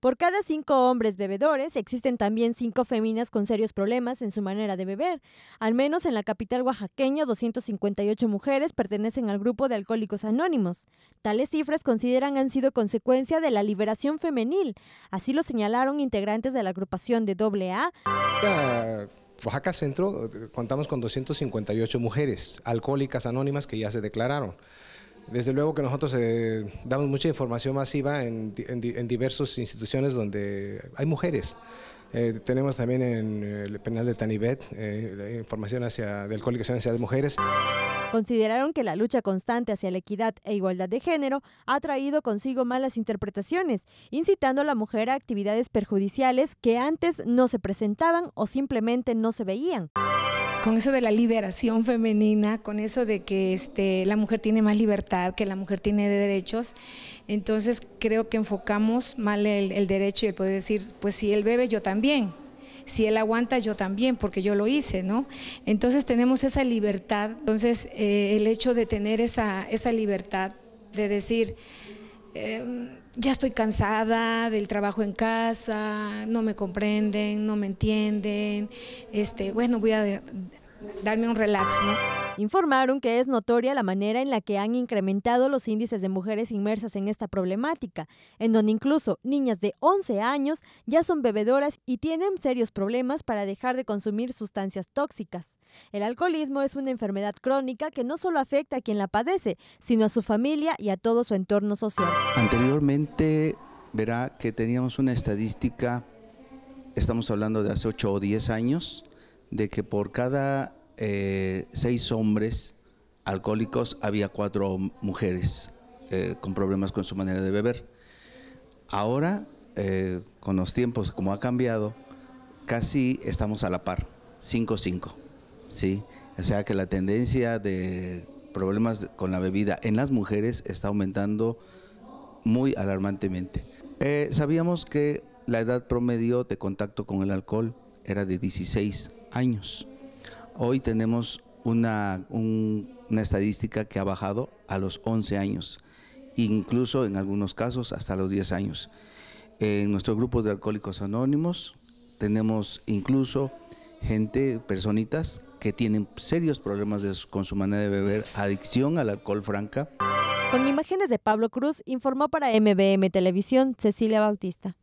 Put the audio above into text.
Por cada cinco hombres bebedores existen también cinco féminas con serios problemas en su manera de beber. Al menos en la capital oaxaqueña, 258 mujeres pertenecen al grupo de alcohólicos anónimos. Tales cifras consideran han sido consecuencia de la liberación femenil. Así lo señalaron integrantes de la agrupación de AA. Oaxaca Centro eh, contamos con 258 mujeres alcohólicas anónimas que ya se declararon. Desde luego que nosotros eh, damos mucha información masiva en, diversas instituciones donde hay mujeres. Eh, tenemos también en el penal de Tanibet eh, información hacia, de alcohólicos hacia las mujeres. Consideraron que la lucha constante hacia la equidad e igualdad de género ha traído consigo malas interpretaciones, incitando a la mujer a actividades perjudiciales que antes no se presentaban o simplemente no se veían con eso de la liberación femenina, con eso de que este, la mujer tiene más libertad, que la mujer tiene derechos, entonces creo que enfocamos mal el, derecho y el poder decir, pues si él bebe, yo también, si él aguanta, yo también, porque yo lo hice, ¿no? Entonces tenemos esa libertad, entonces eh, el hecho de tener esa, esa libertad de decir, em, ya estoy cansada del trabajo en casa, no me comprenden, no me entienden, este, bueno, voy a darme un relax, ¿no? Informaron que es notoria la manera en la que han incrementado los índices de mujeres inmersas en esta problemática, en donde incluso niñas de 11 años ya son bebedoras y tienen serios problemas para dejar de consumir sustancias tóxicas. El alcoholismo es una enfermedad crónica que no solo afecta a quien la padece, sino a su familia y a todo su entorno social. Anteriormente verá que teníamos una estadística, estamos hablando de hace 8 o 10 años, de que por cada eh, seis hombres alcohólicos había cuatro mujeres eh, con problemas con su manera de beber. Ahora, eh, con los tiempos, como ha cambiado, casi estamos a la par, 5-5. ¿sí? O sea que la tendencia de problemas con la bebida en las mujeres está aumentando muy alarmantemente. sabíamos que la edad promedio de contacto con el alcohol era de 16 años. Hoy tenemos una, una estadística que ha bajado a los 11 años, incluso en algunos casos hasta los 10 años. En nuestro grupo de alcohólicos anónimos tenemos incluso gente, personitas que tienen serios problemas con su manera de beber, adicción al alcohol franca. Con imágenes de Pablo Cruz, informó para MBM Televisión Cecilia Bautista.